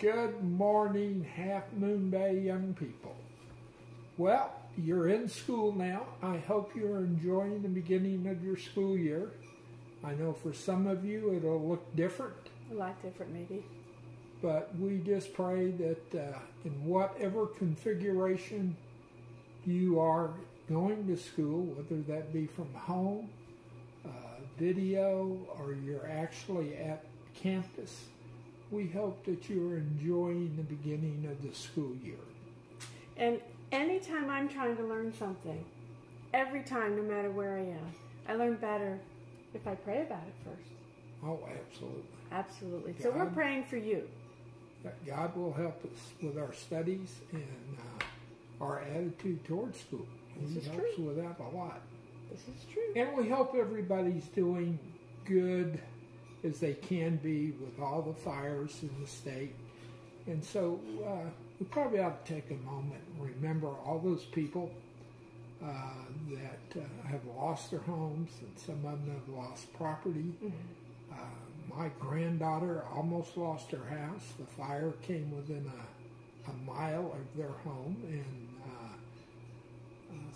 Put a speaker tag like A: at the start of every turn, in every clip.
A: Good morning, Half Moon Bay young people. Well, you're in school now. I hope you're enjoying the beginning of your school year. I know for some of you it'll look different,
B: A lot different, maybe.
A: but we just pray that uh, in whatever configuration you are going to school, whether that be from home, uh, video, or you're actually at campus, we hope that you're enjoying the beginning of the school year.
B: And anytime I'm trying to learn something, every time, no matter where I am, I learn better if I pray about it first.
A: Oh, absolutely.
B: Absolutely. So we're praying for you.
A: That God will help us with our studies and uh, our attitude towards school.
B: This
A: he
B: is
A: helps
B: true.
A: with that a lot.
B: This is true.
A: And we hope everybody's doing good as they can be with all the fires in the state. And so uh, we probably ought to take a moment and remember all those people uh, that uh, have lost their homes and some of them have lost property. Uh, my granddaughter almost lost her house. The fire came within a, a mile of their home, and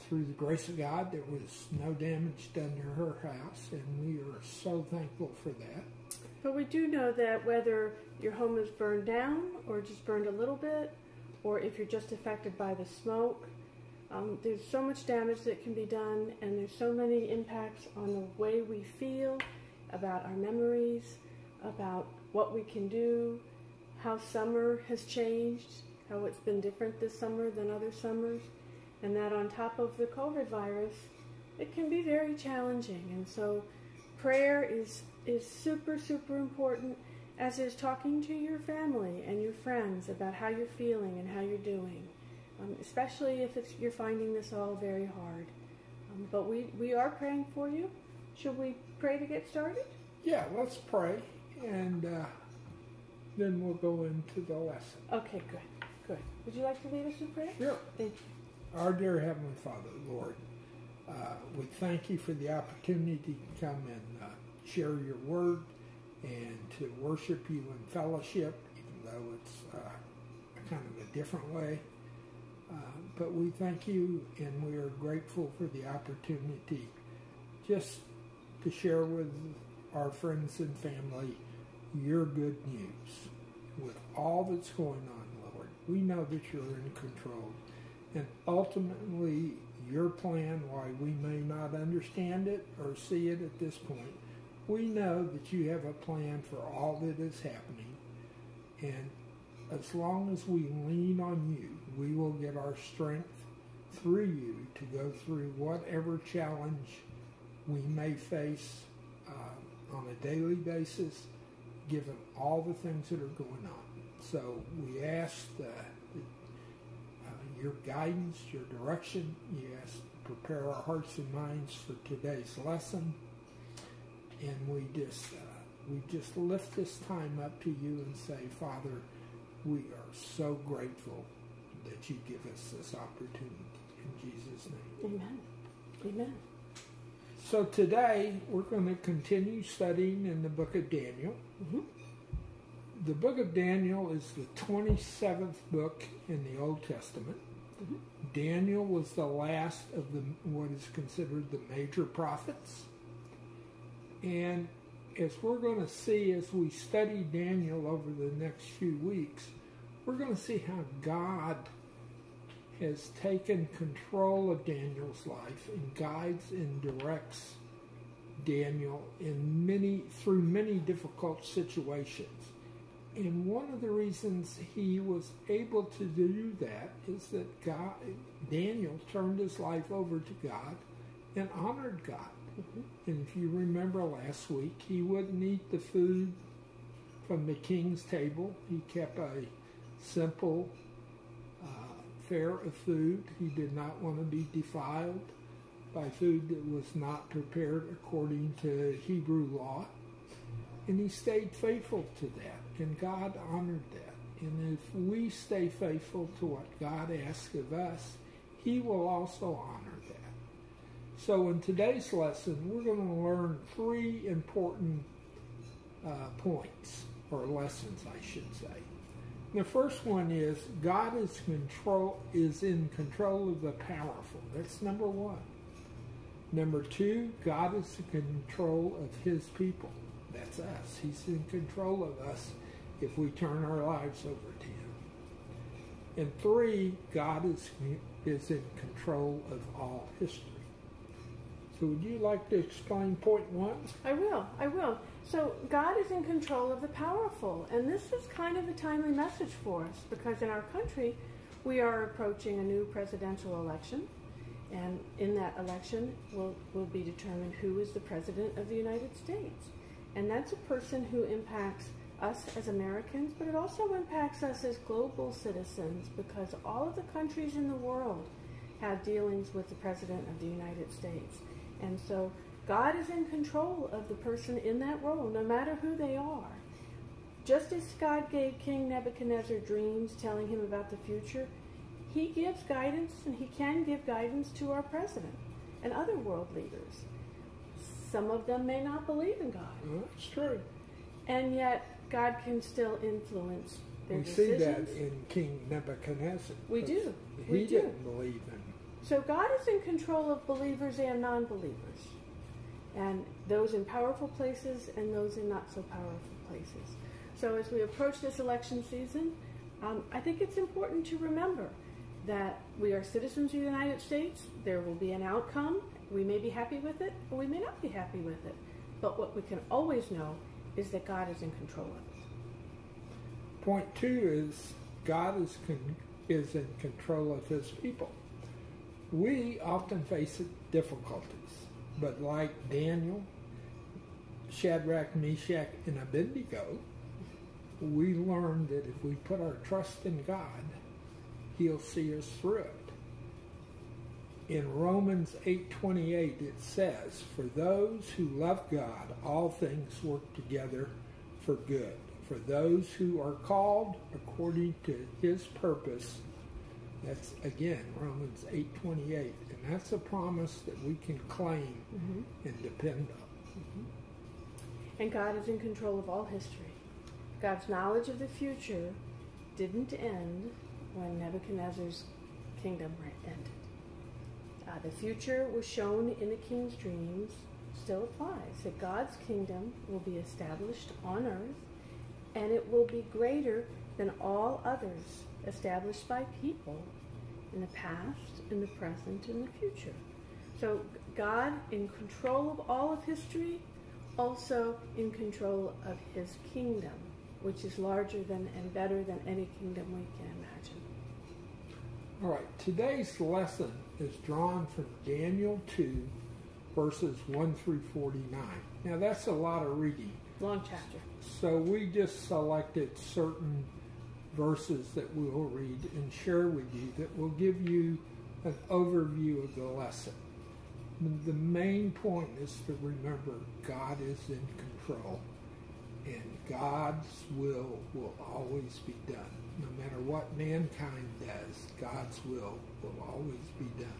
A: through the grace of God, there was no damage done to her house, and we are so thankful for that.
B: But we do know that whether your home is burned down or just burned a little bit, or if you're just affected by the smoke, um, there's so much damage that can be done, and there's so many impacts on the way we feel, about our memories, about what we can do, how summer has changed, how it's been different this summer than other summers, and that on top of the COVID virus, it can be very challenging. And so, prayer is is super super important as is talking to your family and your friends about how you're feeling and how you're doing um, especially if it's you're finding this all very hard um, but we we are praying for you should we pray to get started
A: Yeah, let's pray, and uh, then we'll go into the lesson.
B: okay good good would you like to lead us in prayer
A: Sure.
B: thank you
A: Our dear Heavenly Father, Lord, uh, we thank you for the opportunity to come and uh, share your word and to worship you in fellowship, even though it's uh, kind of a different way. Uh, but we thank you and we are grateful for the opportunity just to share with our friends and family your good news with all that's going on, Lord. We know that you're in control. And ultimately, your plan, why we may not understand it or see it at this point, we know that you have a plan for all that is happening. And as long as we lean on you, we will get our strength through you to go through whatever challenge we may face uh, on a daily basis, given all the things that are going on. So we ask that your guidance, your direction. You ask to prepare our hearts and minds for today's lesson, and we just uh, we just lift this time up to you and say, Father, we are so grateful that you give us this opportunity. In Jesus' name.
B: amen amen
A: So today we're going to continue studying in the book of Daniel.
B: Mhm.
A: The book of Daniel is the 27th book in the Old Testament. Daniel was the last of the what is considered the major prophets. And as we're going to see as we study Daniel over the next few weeks, we're going to see how God has taken control of Daniel's life and guides and directs Daniel in many through many difficult situations. And one of the reasons he was able to do that is that God Daniel turned his life over to God and honored God. And if you remember last week, he wouldn't eat the food from the king's table. He kept a simple uh, fare of food. He did not want to be defiled by food that was not prepared according to Hebrew law. And he stayed faithful to that, and God honored that. And if we stay faithful to what God asks of us, He will also honor that. So in today's lesson, we're going to learn three important uh, points, or lessons, I should say. The first one is God is control is in control of the powerful. That's number one. Number two, God is in control of His people. That's us. He's in control of us if we turn our lives over to Him. And three, God is is in control of all history. So, would you like to explain point one?
B: I will. I will. So, God is in control of the powerful. And this is kind of a timely message for us because in our country, we are approaching a new presidential election. And in that election will, will be determined who is the president of the United States. And that's a person who impacts us as Americans, but it also impacts us as global citizens because all of the countries in the world have dealings with the President of the United States. And so God is in control of the person in that role, no matter who they are. Just as God gave King Nebuchadnezzar dreams telling him about the future, he gives guidance and he can give guidance to our president and other world leaders. Some of them may not believe in God.
A: That's true.
B: And yet, God can still influence their
A: we
B: decisions.
A: see that in King Nebuchadnezzar.
B: We do.
A: He
B: We do.
A: didn't believe in
B: So God is in control of believers and non-believers, and those in powerful places and those in not so powerful places. So as we approach this election season, um, I think it's important to remember that we are citizens of the United States. There will be an outcome. We may be happy with it, or we may not be happy with it. But what we can always know is that God is in control of it.
A: Point two is God is is in control of His people. We often face difficulties, but like Daniel, Shadrach, Meshach, and Abednego, we learn that if we put our trust in God, He'll see us through it. In Romans 8:28 it says, "For those who love God, all things work together for good. For those who are called according to his purpose." That's again Romans 8:28, and that's a promise that we can claim mm-hmm. and depend on. Mm-hmm.
B: And God is in control of all history. God's knowledge of the future didn't end when Nebuchadnezzar's kingdom ended. Uh, the future was shown in the king's dreams, still applies that God's kingdom will be established on earth and it will be greater than all others established by people in the past, in the present, in the future. So God in control of all of history, also in control of his kingdom, which is larger than and better than any kingdom we can imagine.
A: All right, today's lesson is drawn from Daniel 2, verses 1 through 49. Now, that's a lot of reading.
B: Long chapter.
A: So we just selected certain verses that we will read and share with you that will give you an overview of the lesson. The main point is to remember God is in control and God's will will always be done. No matter what mankind does, God's will will always be done.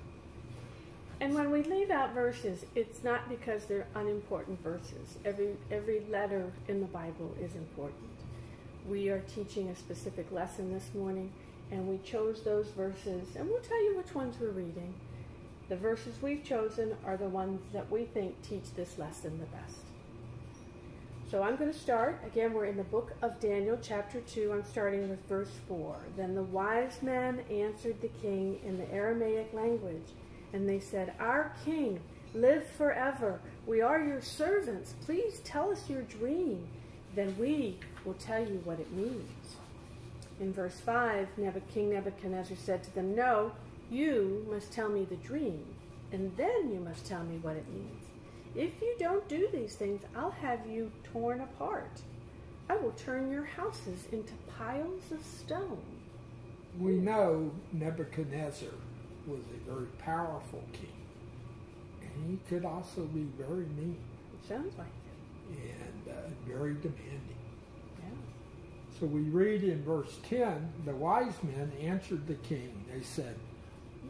B: And when we leave out verses, it's not because they're unimportant verses. Every every letter in the Bible is important. We are teaching a specific lesson this morning, and we chose those verses, and we'll tell you which ones we're reading. The verses we've chosen are the ones that we think teach this lesson the best. So I'm going to start. Again, we're in the book of Daniel, chapter 2. I'm starting with verse 4. Then the wise men answered the king in the Aramaic language, and they said, Our king, live forever. We are your servants. Please tell us your dream. Then we will tell you what it means. In verse 5, King Nebuchadnezzar said to them, No, you must tell me the dream, and then you must tell me what it means. If you don't do these things, I'll have you torn apart. I will turn your houses into piles of stone.
A: We know Nebuchadnezzar was a very powerful king, and he could also be very mean
B: It sounds like it.
A: and uh, very demanding.
B: Yeah.
A: So we read in verse 10 the wise men answered the king. They said,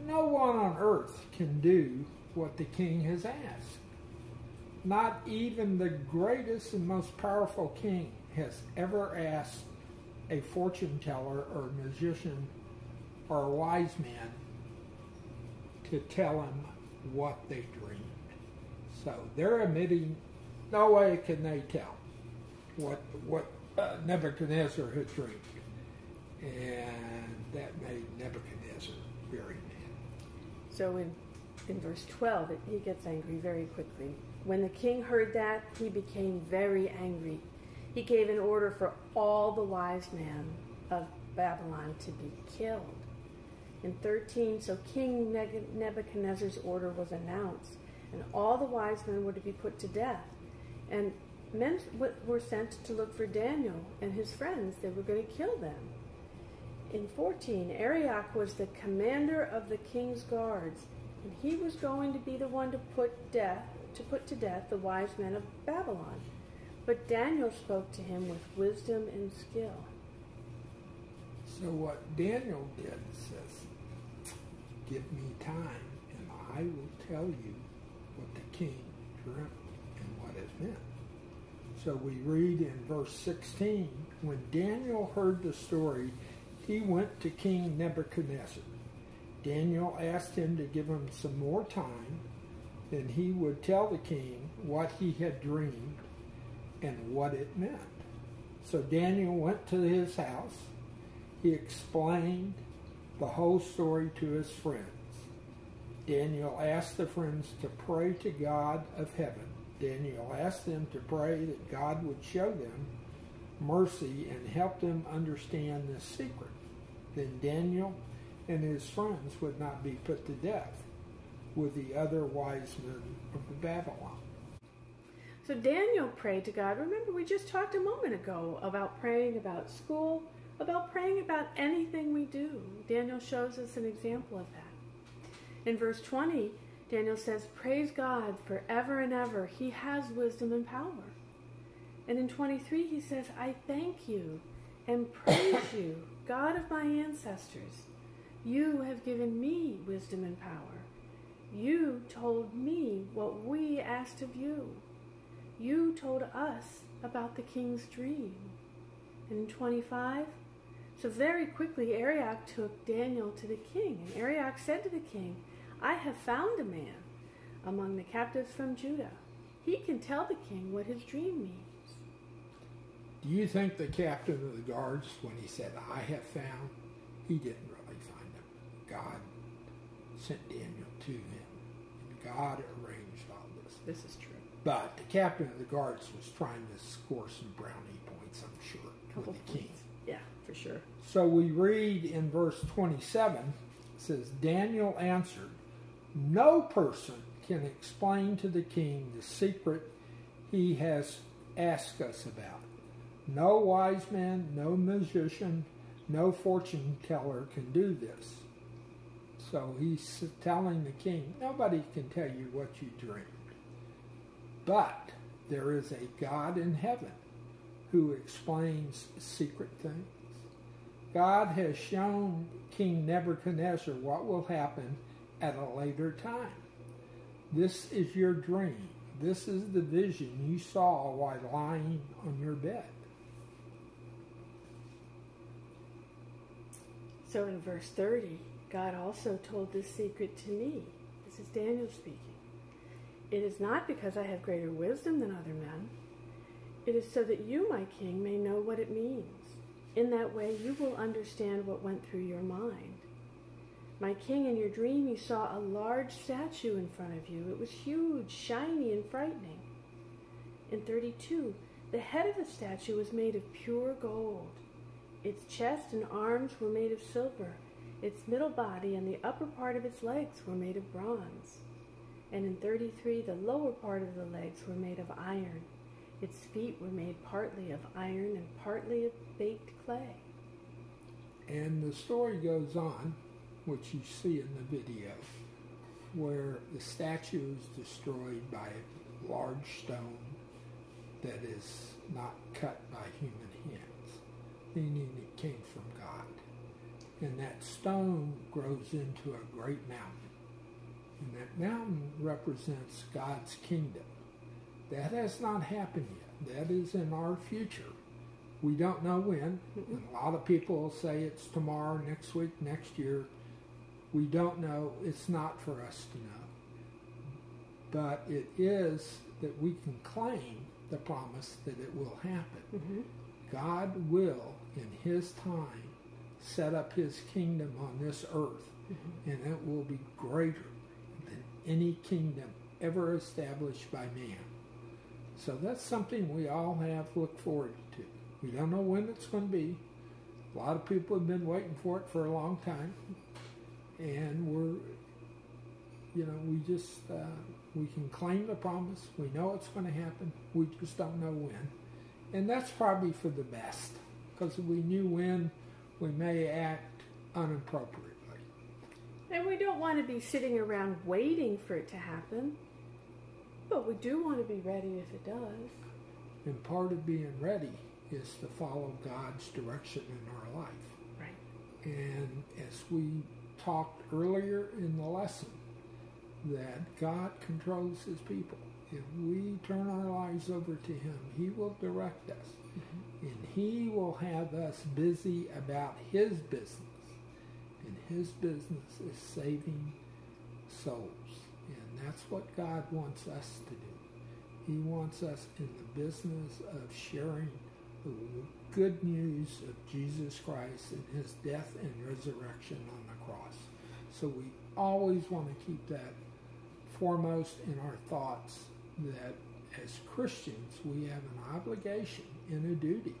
A: No one on earth can do what the king has asked. Not even the greatest and most powerful king has ever asked a fortune teller or a magician or a wise man to tell him what they dreamed. So they're admitting no way can they tell what what uh, Nebuchadnezzar had dreamed, and that made Nebuchadnezzar very mad.
B: So in in verse 12, it, he gets angry very quickly. When the king heard that, he became very angry. He gave an order for all the wise men of Babylon to be killed. In 13, so King Nebuchadnezzar's order was announced, and all the wise men were to be put to death. And men were sent to look for Daniel and his friends. They were going to kill them. In 14, Arioch was the commander of the king's guards, and he was going to be the one to put death to put to death the wise men of Babylon. But Daniel spoke to him with wisdom and skill.
A: So what Daniel did says, Give me time, and I will tell you what the king dreamt and what it meant. So we read in verse 16, when Daniel heard the story, he went to King Nebuchadnezzar. Daniel asked him to give him some more time, then he would tell the king what he had dreamed and what it meant. So Daniel went to his house. He explained the whole story to his friends. Daniel asked the friends to pray to God of heaven. Daniel asked them to pray that God would show them mercy and help them understand this secret. Then Daniel and his friends would not be put to death with the other wise men of Babylon.
B: So Daniel prayed to God. Remember, we just talked a moment ago about praying about school, about praying about anything we do. Daniel shows us an example of that. In verse 20, Daniel says, Praise God forever and ever. He has wisdom and power. And in 23, he says, I thank you and praise you, God of my ancestors. You have given me wisdom and power. You told me what we asked of you. You told us about the king's dream. And in 25, so very quickly Arioch took Daniel to the king, and Arioch said to the king, I have found a man among the captives from Judah. He can tell the king what his dream means.
A: Do you think the captain of the guards, when he said, I have found, he didn't really find him? God sent Daniel to him. And God arranged all this.
B: This is true.
A: But the captain of the guards was trying to score some brownie points, I'm sure,
B: Couple
A: with the
B: points.
A: king.
B: Yeah, for sure.
A: So we read in verse 27, it says, Daniel answered, No person can explain to the king the secret he has asked us about. No wise man, no magician, no fortune teller can do this. So he's telling the king, nobody can tell you what you dreamed. But there is a God in heaven who explains secret things. God has shown King Nebuchadnezzar what will happen at a later time. This is your dream. This is the vision you saw while lying on your bed.
B: So in verse 30, God also told this secret to me. This is Daniel speaking. It is not because I have greater wisdom than other men. It is so that you, my king, may know what it means. In that way, you will understand what went through your mind. My king, in your dream, you saw a large statue in front of you. It was huge, shiny, and frightening. In 32, the head of the statue was made of pure gold. Its chest and arms were made of silver. Its middle body and the upper part of its legs were made of bronze. And in 33, the lower part of the legs were made of iron. Its feet were made partly of iron and partly of baked clay.
A: And the story goes on which you see in the video, where the statue is destroyed by a large stone that is not cut by human hands, meaning it came from God. And that stone grows into a great mountain. And that mountain represents God's kingdom. That has not happened yet. That is in our future we don't know when. And a lot of people will say it's tomorrow, next week, next year. We don't know. It's not for us to know. But it is that we can claim the promise that it will happen.
B: hmm
A: God will, in His time, set up His kingdom on this earth, and it will be greater than any kingdom ever established by man. So that's something we all have to look forward to. We don't know when it's going to be. A lot of people have been waiting for it for a long time, and we're, you know, we just uh, we can claim the promise. We know it's going to happen. We just don't know when. And that's probably for the best because we knew when we may act inappropriately.
B: And we don't want to be sitting around waiting for it to happen, but we do want to be ready if it does.
A: And part of being ready is to follow God's direction in our life.
B: Right.
A: And as we talked earlier in the lesson, that God controls his people. If we turn our lives over to him, he will direct us. Mm-hmm. And he will have us busy about his business. And his business is saving souls. And that's what God wants us to do. He wants us in the business of sharing the good news of Jesus Christ and his death and resurrection on the cross. So we always want to keep that foremost in our thoughts that as Christians we have an obligation and a duty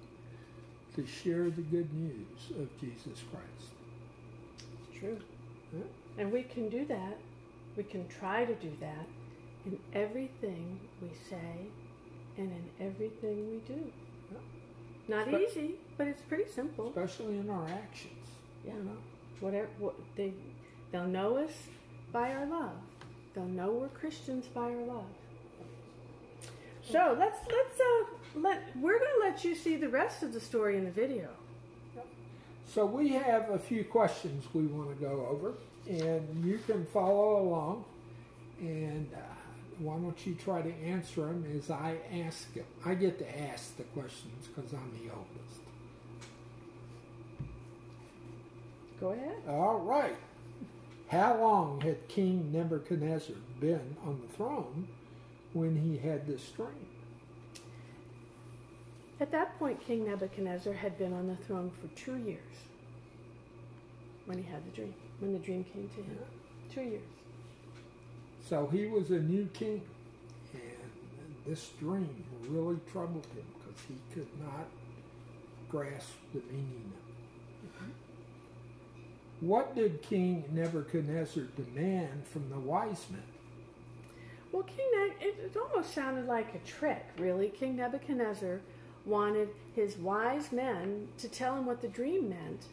A: to share the good news of Jesus Christ.
B: It's true.
A: Yeah.
B: And we can do that. We can try to do that in everything we say and in everything we do.
A: Yeah.
B: Not
A: But-
B: easy, but it's pretty simple.
A: Especially in our actions.
B: Yeah.
A: You know?
B: Whatever what they they'll know us by our love. They'll know we're Christians by our love. So let's let's uh let we're gonna let you see the rest of the story in the video.
A: So we have a few questions we want to go over, and you can follow along. And uh, why don't you try to answer them as I ask them? I get to ask the questions because I'm the oldest.
B: Go ahead.
A: All right. How long had King Nebuchadnezzar been on the throne when he had this dream?
B: At that point, King Nebuchadnezzar had been on the throne for two years when he had the dream, when the dream came to him. Two years.
A: So he was a new king, and this dream really troubled him because he could not grasp the meaning of it. Mm-hmm. What did King Nebuchadnezzar demand from the wise men?
B: Well, King ne- it, it almost sounded like a trick, really. King Nebuchadnezzar wanted his wise men to tell him what the dream meant,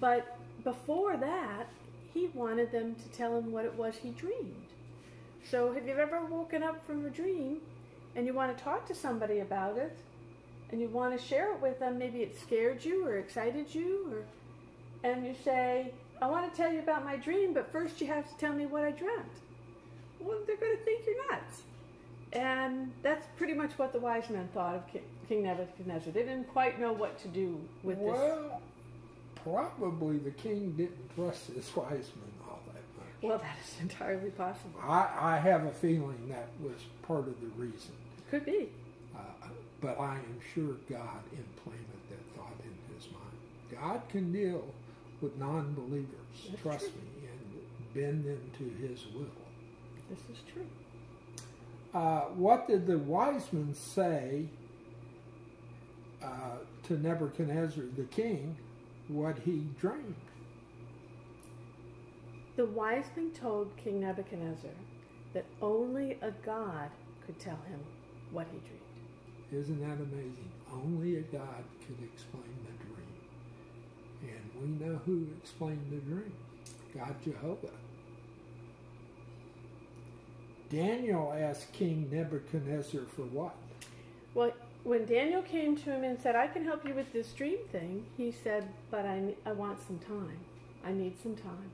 B: but before that, he wanted them to tell him what it was he dreamed. So, have you ever woken up from a dream and you want to talk to somebody about it and you want to share it with them? Maybe it scared you or excited you, or and you say, I want to tell you about my dream, but first you have to tell me what I dreamt. Well, they're going to think you're nuts. And that's pretty much what the wise men thought of King, King Nebuchadnezzar. They didn't quite know what to do with this.
A: well, probably the king didn't trust his wise men all that much.
B: Well, that is entirely possible.
A: I, I have a feeling that was part of the reason.
B: Could be.
A: Uh, but I am sure God implanted that thought in his mind. God can deal with non-believers, trust
B: true.
A: me, and bend them to his will.
B: This is true.
A: Uh, what did the wise men say uh, to Nebuchadnezzar the king what he dreamed?
B: The wise men told King Nebuchadnezzar that only a god could tell him what he dreamed.
A: Isn't that amazing? Only a God could explain the dream. And we know who explained the dream God Jehovah. Daniel asked King Nebuchadnezzar for what?
B: Well, when Daniel came to him and said, I can help you with this dream thing, he said, But I, I want some time. I need some time.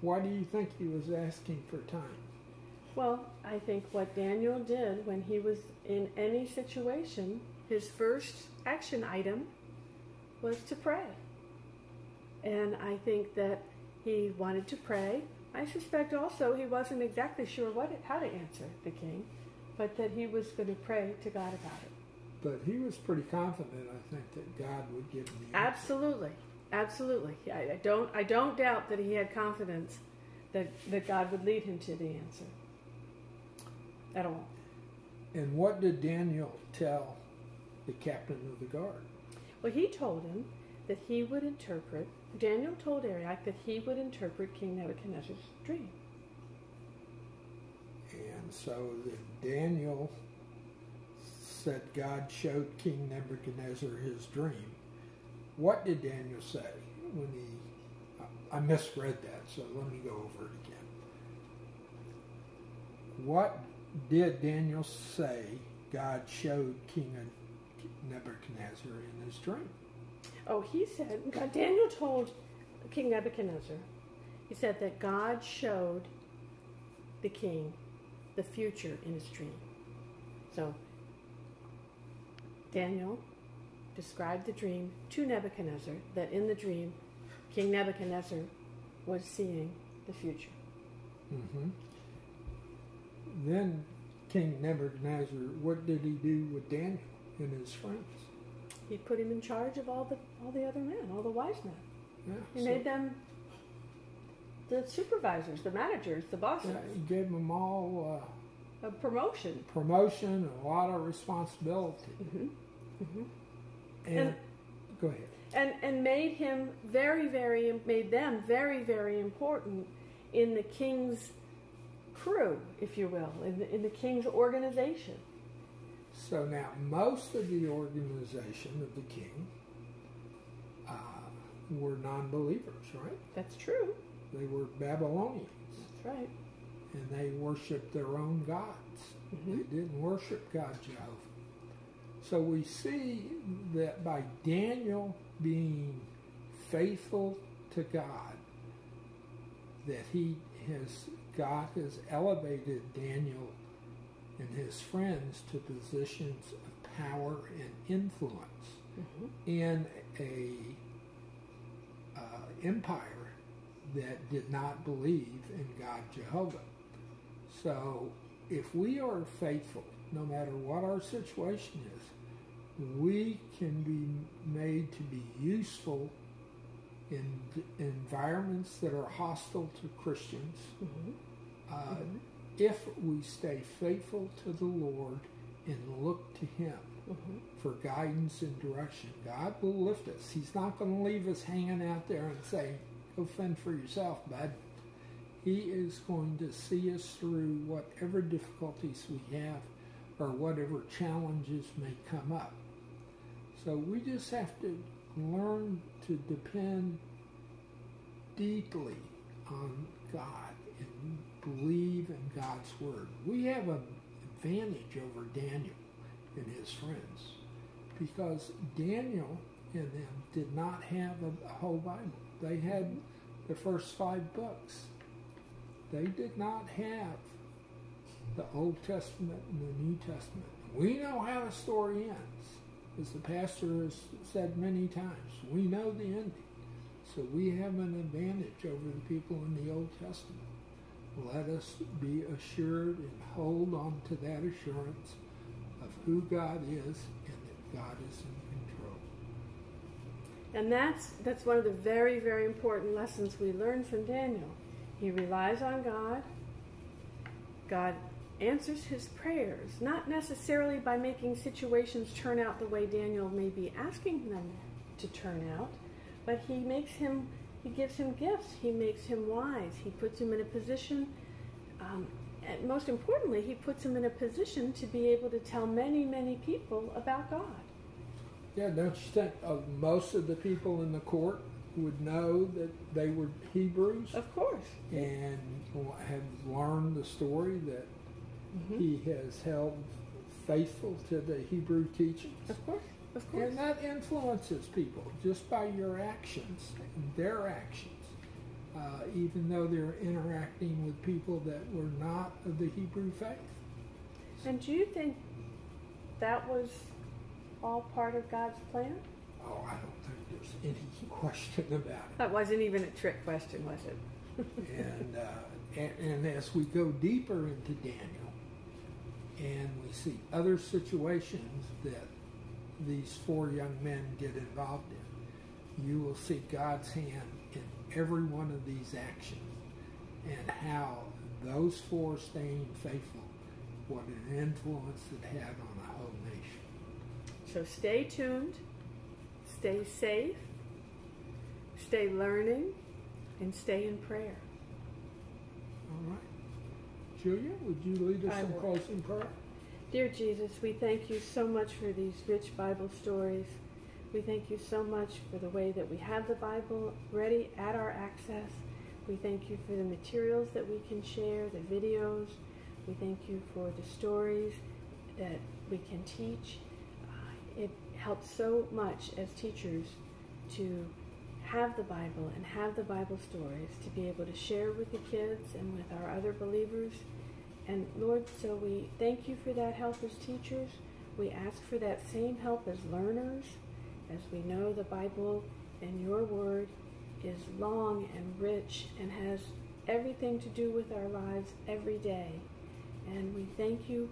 A: Why do you think he was asking for time?
B: Well, I think what Daniel did when he was in any situation, his first action item was to pray. And I think that he wanted to pray. I suspect also he wasn't exactly sure what how to answer the king, but that he was going to pray to God about it.
A: But he was pretty confident, I think, that God would give him the
B: answer. Absolutely, absolutely. I, I don't, I don't doubt that he had confidence that that God would lead him to the answer at all.
A: And what did Daniel tell the captain of the guard?
B: Well, he told him that he would interpret, Daniel told Arioch that he would interpret King Nebuchadnezzar's dream.
A: And so Daniel said God showed King Nebuchadnezzar his dream. What did Daniel say when he, I misread that, so let me go over it again. What did Daniel say God showed King Nebuchadnezzar in his dream?
B: Oh, he said, God, Daniel told King Nebuchadnezzar, he said that God showed the king the future in his dream. So, Daniel described the dream to Nebuchadnezzar that in the dream, King Nebuchadnezzar was seeing the future.
A: Mm-hmm. Then King Nebuchadnezzar, what did he do with Daniel and his friends?
B: He put him in charge of all the all the other men, all the wise men.
A: Yeah,
B: he so made them the supervisors, the managers, the bosses. Yeah,
A: he gave them all
B: uh, a promotion,
A: promotion, a lot of responsibility. Mm-hmm. Mm-hmm. And, and go ahead.
B: And and made him very very made them very very important in the king's crew, if you will, in the, in the king's organization.
A: So now, most of the organization of the king uh, were non believers, right?
B: That's true.
A: They were Babylonians.
B: That's right.
A: And they worshiped their own gods. Mm-hmm. They didn't worship God Jehovah. So we see that by Daniel being faithful to God, that he has God has elevated Daniel and his friends to positions of power and influence mm-hmm. in a uh, empire that did not believe in God Jehovah. So if we are faithful, no matter what our situation is, we can be made to be useful in environments that are hostile to Christians. Mm-hmm. Uh, mm-hmm if we stay faithful to the Lord and look to Him mm-hmm. for guidance and direction, God will lift us. He's not going to leave us hanging out there and say, go fend for yourself, bud. He is going to see us through whatever difficulties we have or whatever challenges may come up. So we just have to learn to depend deeply on God believe in God's word. We have an advantage over Daniel and his friends because Daniel and them did not have a, whole Bible. They had the first five books. They did not have the Old Testament and the New Testament. We know how the story ends. As the pastor has said many times, we know the ending. So we have an advantage over the people in the Old Testament. Let us be assured and hold on to that assurance of who God is and that God is in control.
B: And that's that's one of the very, very important lessons we learn from Daniel. He relies on God. God answers his prayers, not necessarily by making situations turn out the way Daniel may be asking them to turn out, but he makes him he gives him gifts. He makes him wise. He puts him in a position, um, and most importantly, he puts him in a position to be able to tell many, many people about God.
A: Yeah, don't you think uh, most of the people in the court would know that they were Hebrews?
B: Of course.
A: And have learned the story that mm-hmm. he has held faithful to the Hebrew teachings?
B: Of course. Of course.
A: And that influences people just by your actions, their actions. Uh, even though they're interacting with people that were not of the Hebrew faith.
B: And do you think that was all part of God's plan?
A: Oh, I don't think there's any question about it.
B: That wasn't even a trick question, was it?
A: and, uh, and, and as we go deeper into Daniel, and we see other situations that these four young men get involved in, you will see God's hand in every one of these actions and how those four staying faithful, what an influence it had on the whole nation.
B: So stay tuned, stay safe, stay learning, and stay in prayer.
A: All right. Julia, would you lead us
B: I
A: in
B: will.
A: closing prayer?
B: Dear Jesus, we thank you so much for these rich Bible stories. We thank you so much for the way that we have the Bible ready at our access. We thank you for the materials that we can share, the videos. We thank you for the stories that we can teach. Uh, it helps so much as teachers to have the Bible and have the Bible stories to be able to share with the kids and with our other believers. And Lord, so we thank you for that help as teachers. We ask for that same help as learners, as we know the Bible and your word is long and rich and has everything to do with our lives every day. And we thank you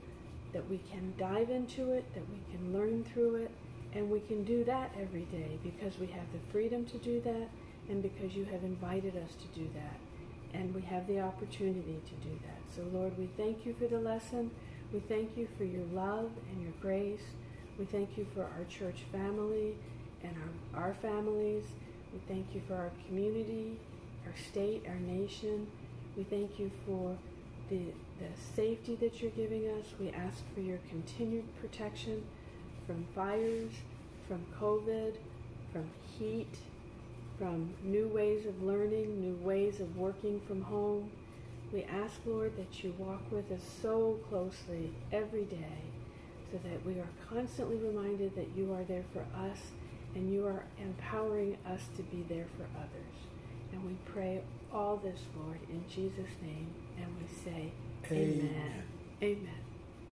B: that we can dive into it, that we can learn through it, and we can do that every day because we have the freedom to do that and because you have invited us to do that. And we have the opportunity to do that. So, Lord, we thank you for the lesson. We thank you for your love and your grace. We thank you for our church family and our, our families. We thank you for our community, our state, our nation. We thank you for the, the safety that you're giving us. We ask for your continued protection from fires, from COVID, from heat, from new ways of learning, new ways of working from home. We ask, Lord, that you walk with us so closely every day so that we are constantly reminded that you are there for us and you are empowering us to be there for others. And we pray all this, Lord, in Jesus' name, and we say,
A: Amen.
B: Amen. Amen.